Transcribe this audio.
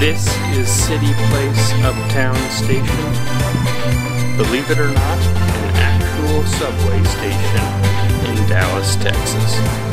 This is City Place Uptown Station. Believe it or not, an actual subway station in Dallas, Texas.